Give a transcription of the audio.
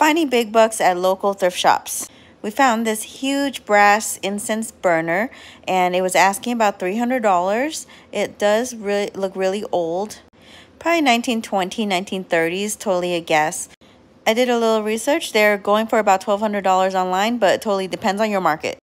Finding big bucks at local thrift shops. We found this huge brass incense burner and it was asking about $300. It does really look really old. Probably 1920, 1930s, totally a guess. I did a little research. They're going for about $1,200 online, but totally depends on your market.